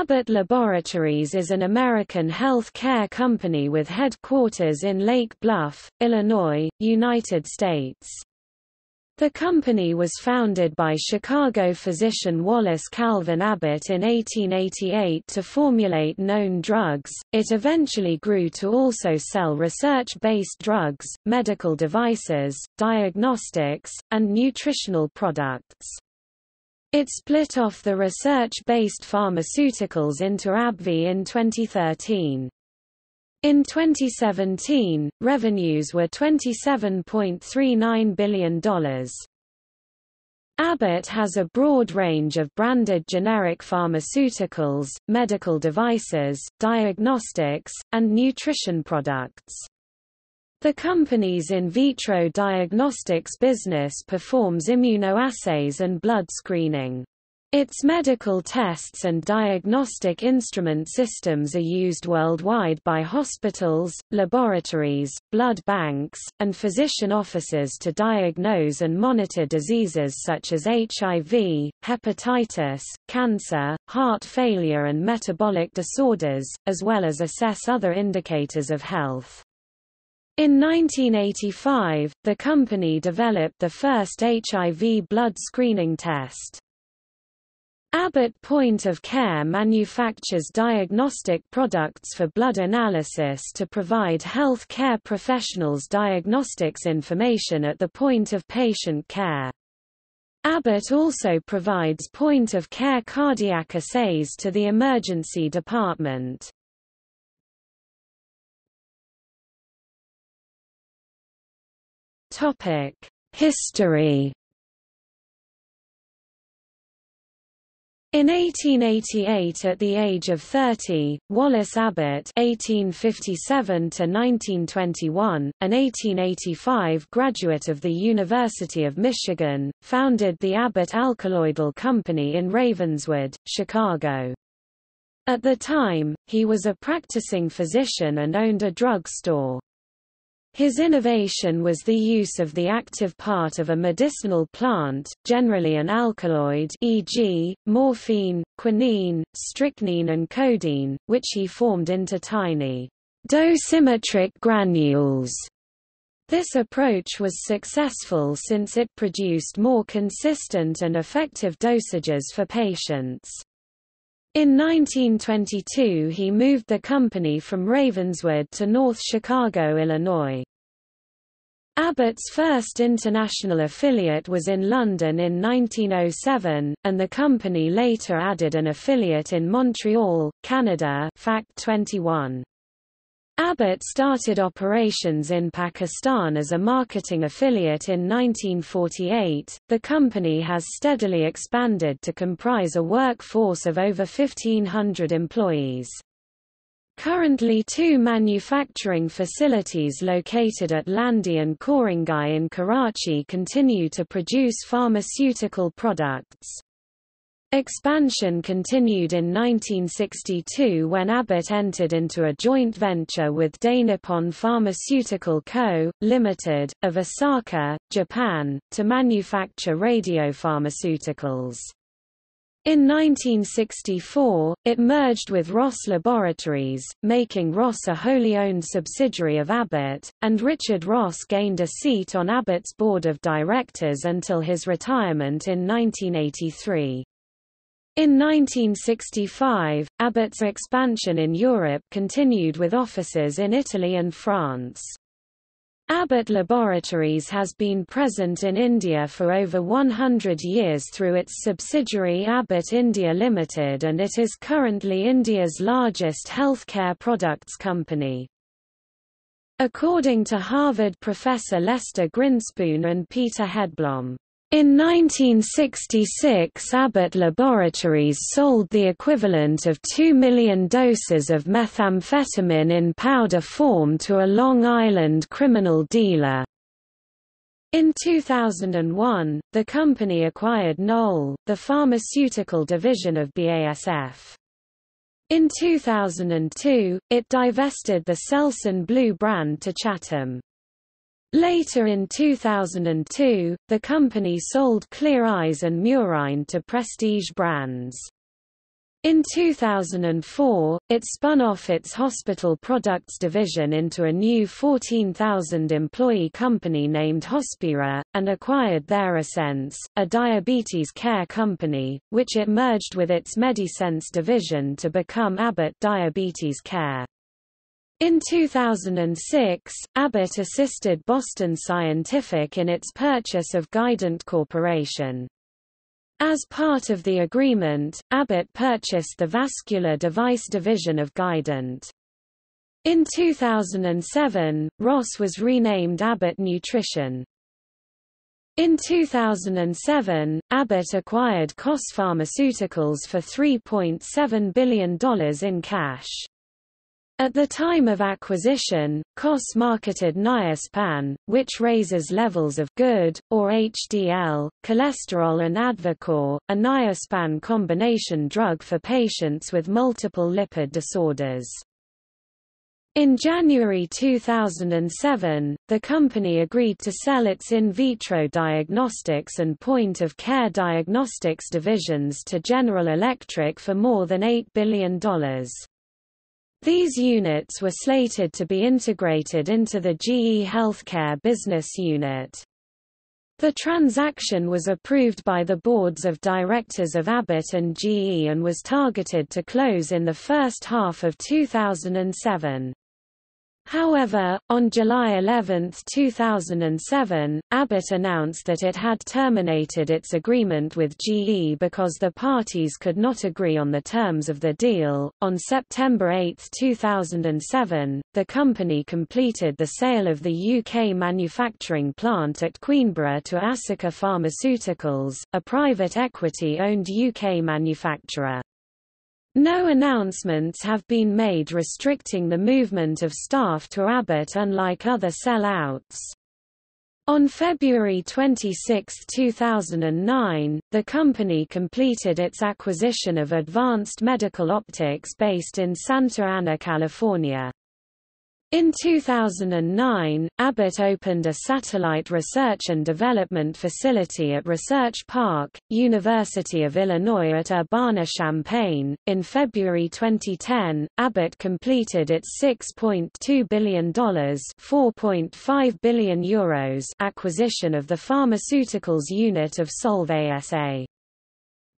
Abbott Laboratories is an American health care company with headquarters in Lake Bluff, Illinois, United States. The company was founded by Chicago physician Wallace Calvin Abbott in 1888 to formulate known drugs. It eventually grew to also sell research-based drugs, medical devices, diagnostics, and nutritional products. It split off the research-based pharmaceuticals into AbbVie in 2013. In 2017, revenues were $27.39 billion. Abbott has a broad range of branded generic pharmaceuticals, medical devices, diagnostics, and nutrition products. The company's in vitro diagnostics business performs immunoassays and blood screening. Its medical tests and diagnostic instrument systems are used worldwide by hospitals, laboratories, blood banks, and physician offices to diagnose and monitor diseases such as HIV, hepatitis, cancer, heart failure and metabolic disorders, as well as assess other indicators of health. In 1985, the company developed the first HIV blood screening test. Abbott Point of Care manufactures diagnostic products for blood analysis to provide health care professionals diagnostics information at the point of patient care. Abbott also provides point-of-care cardiac assays to the emergency department. Topic: History. In 1888 at the age of 30, Wallace Abbott (1857–1921), an 1885 graduate of the University of Michigan, founded the Abbott Alkaloidal Company in Ravenswood, Chicago. At the time, he was a practicing physician and owned a drug store. His innovation was the use of the active part of a medicinal plant, generally an alkaloid e.g., morphine, quinine, strychnine and codeine, which he formed into tiny dosimetric granules. This approach was successful since it produced more consistent and effective dosages for patients. In 1922 he moved the company from Ravenswood to North Chicago, Illinois. Abbott's first international affiliate was in London in 1907, and the company later added an affiliate in Montreal, Canada Fact 21. Abbott started operations in Pakistan as a marketing affiliate in 1948. The company has steadily expanded to comprise a workforce of over 1,500 employees. Currently two manufacturing facilities located at Landi and Korangi in Karachi continue to produce pharmaceutical products. Expansion continued in 1962 when Abbott entered into a joint venture with Dainippon Pharmaceutical Co., Limited, of Osaka, Japan, to manufacture radiopharmaceuticals. In 1964, it merged with Ross Laboratories, making Ross a wholly owned subsidiary of Abbott, and Richard Ross gained a seat on Abbott's board of directors until his retirement in 1983. In 1965, Abbott's expansion in Europe continued with offices in Italy and France. Abbott Laboratories has been present in India for over 100 years through its subsidiary Abbott India Limited and it is currently India's largest healthcare products company. According to Harvard professor Lester Grinspoon and Peter Hedblom, in 1966 Abbott Laboratories sold the equivalent of 2 million doses of methamphetamine in powder form to a Long Island criminal dealer. In 2001, the company acquired Knoll, the pharmaceutical division of BASF. In 2002, it divested the Selsun Blue brand to Chatham. Later in 2002, the company sold Clear Eyes and Murine to Prestige Brands. In 2004, it spun off its hospital products division into a new 14,000-employee company named Hospira, and acquired Therasense, a diabetes care company, which it merged with its Medisense division to become Abbott Diabetes Care. In 2006, Abbott assisted Boston Scientific in its purchase of Guidant Corporation. As part of the agreement, Abbott purchased the vascular device division of Guidant. In 2007, Ross was renamed Abbott Nutrition. In 2007, Abbott acquired Kos Pharmaceuticals for $3.7 billion in cash. At the time of acquisition, Kos marketed Niaspan, which raises levels of good, or HDL, cholesterol and Advicor, a Niaspan combination drug for patients with multiple lipid disorders. In January 2007, the company agreed to sell its in vitro diagnostics and point-of-care diagnostics divisions to General Electric for more than $8 billion. These units were slated to be integrated into the GE Healthcare business unit. The transaction was approved by the boards of directors of Abbott and GE and was targeted to close in the first half of 2007. However, on July 11, 2007, Abbott announced that it had terminated its agreement with GE because the parties could not agree on the terms of the deal. On September 8, 2007, the company completed the sale of the UK manufacturing plant at Queenborough to Aesica Pharmaceuticals, a private equity-owned UK manufacturer. No announcements have been made restricting the movement of staff to Abbott unlike other sellouts. On February 26, 2009, the company completed its acquisition of Advanced Medical Optics based in Santa Ana, California. In 2009, Abbott opened a satellite research and development facility at Research Park, University of Illinois at Urbana-Champaign. In February 2010, Abbott completed its $6.2 billion (4.5 billion euros) acquisition of the pharmaceuticals unit of Solvay SA.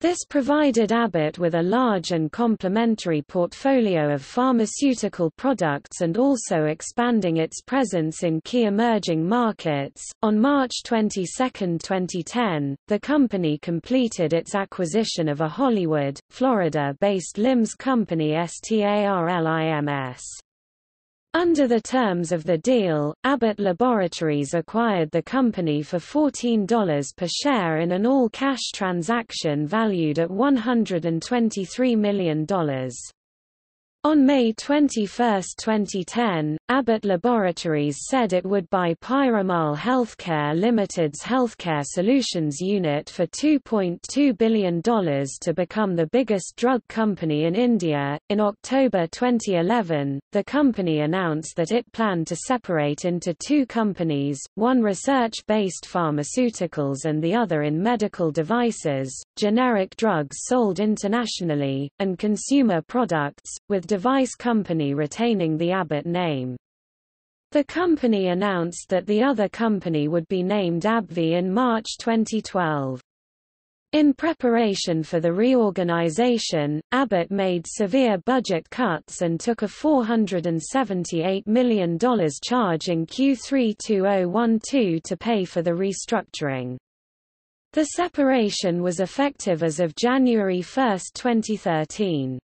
This provided Abbott with a large and complementary portfolio of pharmaceutical products and also expanding its presence in key emerging markets. On March 22, 2010, the company completed its acquisition of a Hollywood, Florida based LIMS company STARLIMS. Under the terms of the deal, Abbott Laboratories acquired the company for $14 per share in an all-cash transaction valued at $123 million. On May 21, 2010, Abbott Laboratories said it would buy Piramal Healthcare Limited's Healthcare Solutions unit for $2.2 billion to become the biggest drug company in India. In October 2011, the company announced that it planned to separate into two companies, one research-based pharmaceuticals and the other in medical devices, generic drugs sold internationally, and consumer products, with device company retaining the Abbott name. The company announced that the other company would be named AbbVie in March 2012. In preparation for the reorganization, Abbott made severe budget cuts and took a $478 million charge in Q3 2012 to pay for the restructuring. The separation was effective as of January 1, 2013.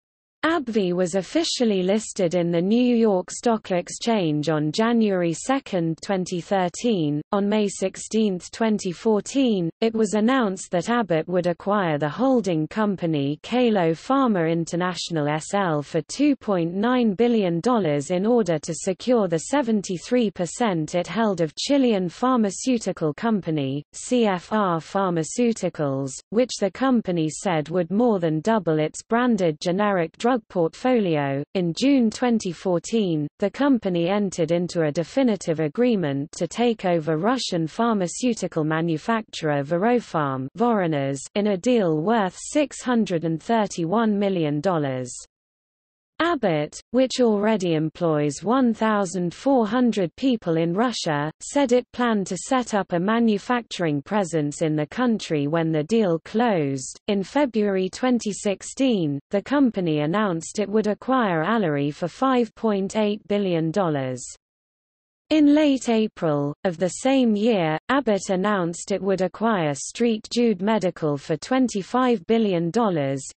AbbVie was officially listed in the New York Stock Exchange on January 2, 2013. On May 16, 2014, it was announced that Abbott would acquire the holding company Kalo Pharma International SL for $2.9 billion in order to secure the 73% it held of Chilean pharmaceutical company, CFR Pharmaceuticals, which the company said would more than double its branded generic drug drug portfolio. In June 2014, the company entered into a definitive agreement to take over Russian pharmaceutical manufacturer Veropharm in a deal worth $631 million. Abbott, which already employs 1,400 people in Russia, said it planned to set up a manufacturing presence in the country when the deal closed. In February 2016, the company announced it would acquire Alere for $5.8 billion. In late April, of the same year, Abbott announced it would acquire St. Jude Medical for $25 billion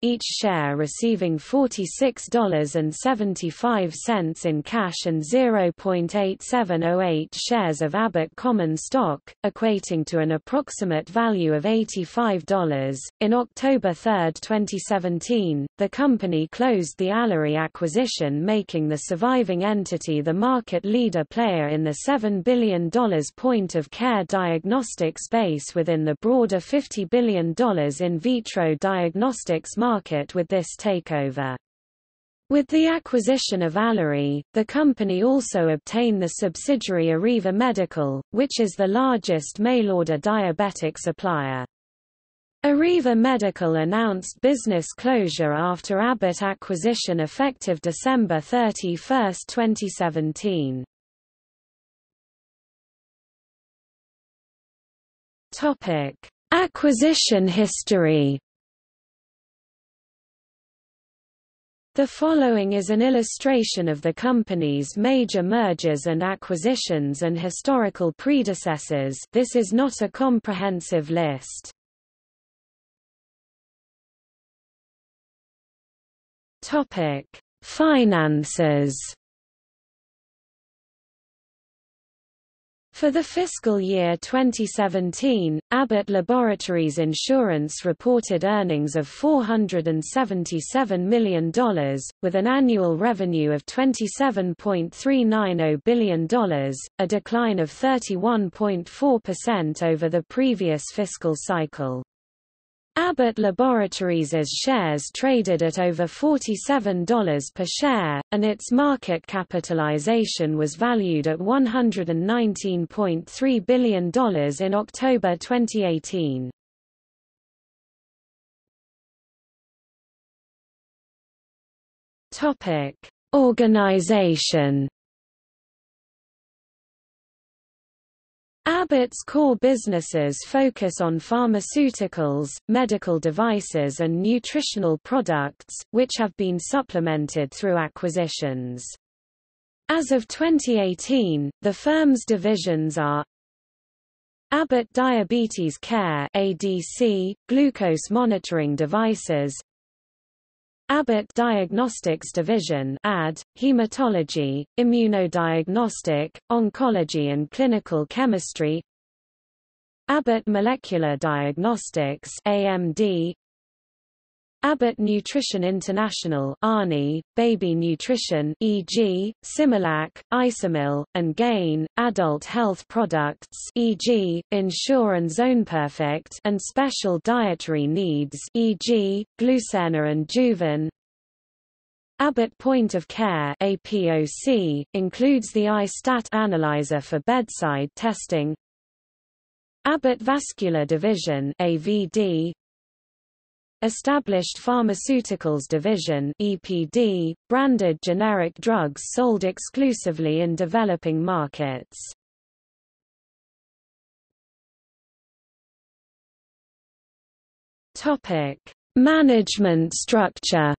each share receiving $46.75 in cash and 0.8708 shares of Abbott common stock, equating to an approximate value of $85. In October 3, 2017, the company closed the Alere acquisition making the surviving entity the market leader player in in the $7 billion point-of-care diagnostic space within the broader $50 billion in vitro diagnostics market with this takeover. With the acquisition of Alere, the company also obtained the subsidiary Arriva Medical, which is the largest mail-order diabetic supplier. Arriva Medical announced business closure after Abbott acquisition effective December 31, 2017. Topic: Acquisition history. The following is an illustration of the company's major mergers and acquisitions and historical predecessors this is not a comprehensive list. Finances For the fiscal year 2017, Abbott Laboratories Insurance reported earnings of $477 million, with an annual revenue of $27.390 billion, a decline of 31.4% over the previous fiscal cycle. Abbott Laboratories' shares traded at over $47 per share, and its market capitalization was valued at $119.3 billion in October 2018. Organization Abbott's core businesses focus on pharmaceuticals, medical devices and nutritional products, which have been supplemented through acquisitions. As of 2018, the firm's divisions are Abbott Diabetes Care ADC, glucose monitoring devices Abbott Diagnostics Division AD, Hematology, Immunodiagnostic, Oncology and Clinical Chemistry. Abbott Molecular Diagnostics AMD Abbott Nutrition International ANI, Baby Nutrition e.g., Similac, Isomil, and Gain, Adult Health Products e.g., Ensure and ZonePerfect and Special Dietary Needs e.g., Glucerna and Juven Abbott Point of Care APOC, includes the iStat analyzer for bedside testing Abbott Vascular Division AVD, Established Pharmaceuticals Division EPD, branded generic drugs sold exclusively in developing markets. Topic: Management structure.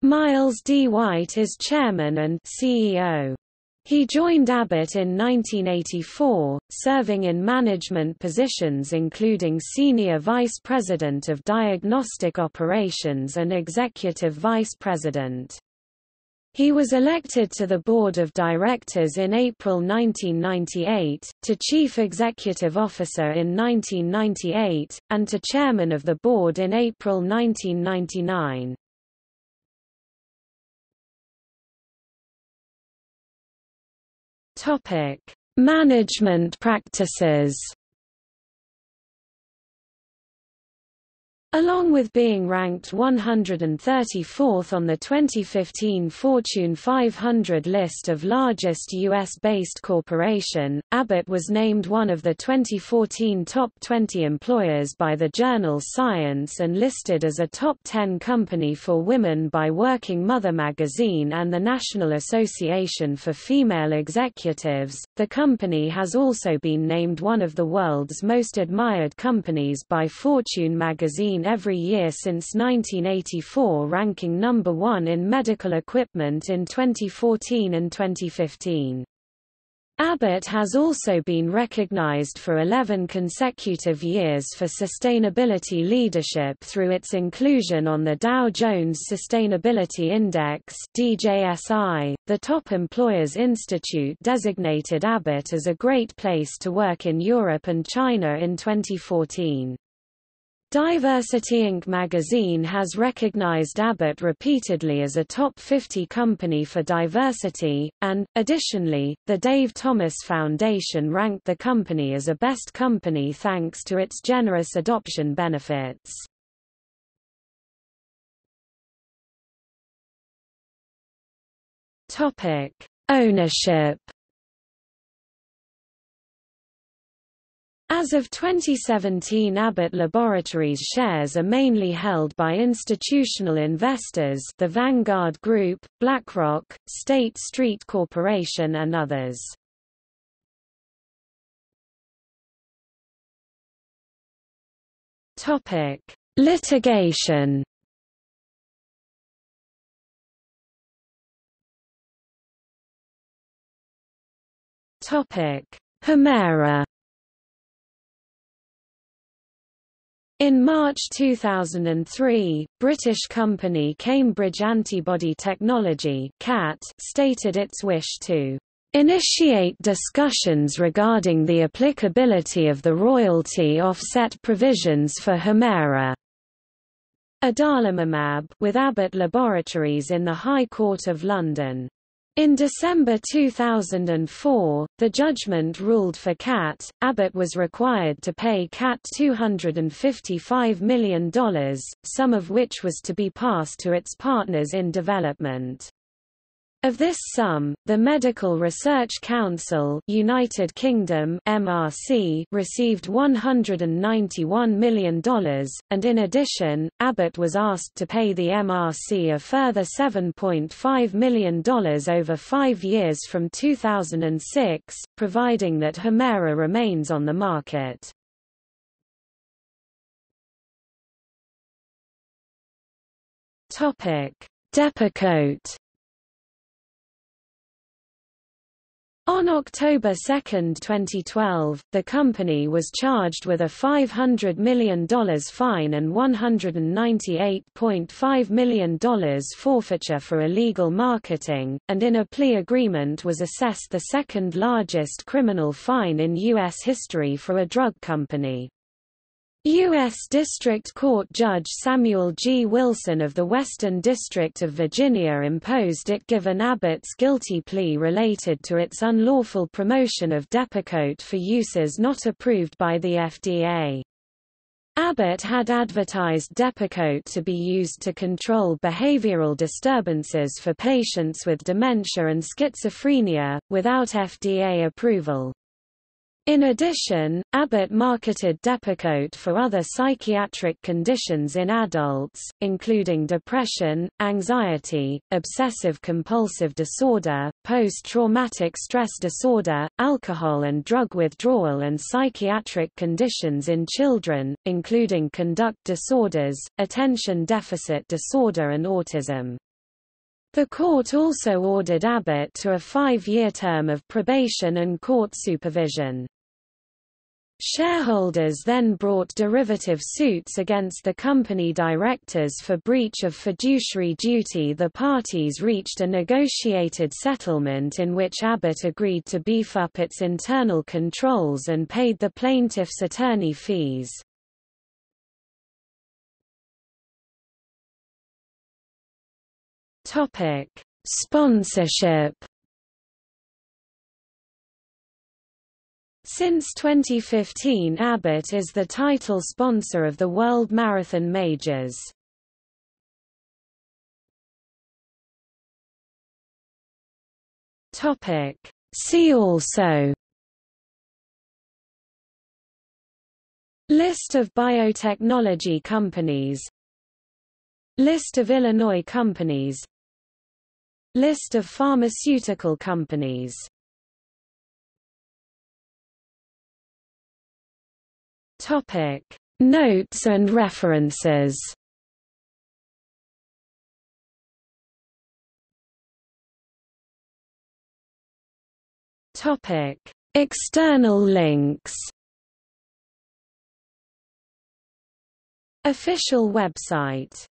Miles D. White is chairman and CEO. He joined Abbott in 1984, serving in management positions including Senior Vice President of Diagnostic Operations and Executive Vice President. He was elected to the Board of Directors in April 1998, to Chief Executive Officer in 1998, and to Chairman of the Board in April 1999. Topic: Management practices. Along with being ranked 134th on the 2015 Fortune 500 list of largest U.S.-based corporation, Abbott was named one of the 2014 top 20 employers by the journal Science and listed as a top 10 company for women by Working Mother magazine and the National Association for Female Executives. The company has also been named one of the world's most admired companies by Fortune magazine every year since 1984 ranking number one in medical equipment in 2014 and 2015. Abbott has also been recognized for 11 consecutive years for sustainability leadership through its inclusion on the Dow Jones Sustainability Index DJSI. The Top Employers Institute designated Abbott as a great place to work in Europe and China in 2014. Diversity Inc. magazine has recognized Abbott repeatedly as a top 50 company for diversity, and, additionally, the Dave Thomas Foundation ranked the company as a best company thanks to its generous adoption benefits. Ownership As of 2017 Abbott Laboratories shares are mainly held by institutional investors the Vanguard Group, BlackRock, State Street Corporation and others. Litigation Humira In March 2003, British company Cambridge Antibody Technology CAT stated its wish to initiate discussions regarding the applicability of the royalty offset provisions for Humira adalimumab with Abbott Laboratories in the High Court of London. In December 2004, the judgment ruled for CAT. Abbott was required to pay CAT $255 million, some of which was to be passed to its partners in development. Of this sum, the Medical Research Council United Kingdom MRC received $191 million, and in addition, Abbott was asked to pay the MRC a further $7.5 million over five years from 2006, providing that Humira remains on the market. Depakote On October 2, 2012, the company was charged with a $500 million fine and $198.5 million forfeiture for illegal marketing, and in a plea agreement was assessed the second largest criminal fine in U.S. history for a drug company. U.S. District Court Judge Samuel G. Wilson of the Western District of Virginia imposed it given Abbott's guilty plea related to its unlawful promotion of Depakote for uses not approved by the FDA. Abbott had advertised Depakote to be used to control behavioral disturbances for patients with dementia and schizophrenia, without FDA approval. In addition, Abbott marketed Depakote for other psychiatric conditions in adults, including depression, anxiety, obsessive-compulsive disorder, post-traumatic stress disorder, alcohol and drug withdrawal and psychiatric conditions in children, including conduct disorders, attention deficit disorder and autism. The court also ordered Abbott to a five-year term of probation and court supervision. Shareholders then brought derivative suits against the company directors for breach of fiduciary duty The parties reached a negotiated settlement in which Abbott agreed to beef up its internal controls and paid the plaintiff's attorney fees. Sponsorship Since 2015 Abbott is the title sponsor of the World Marathon Majors. See also List of biotechnology companies List of Illinois companies List of pharmaceutical companies Topic. Notes and references. Topic. External links. Official website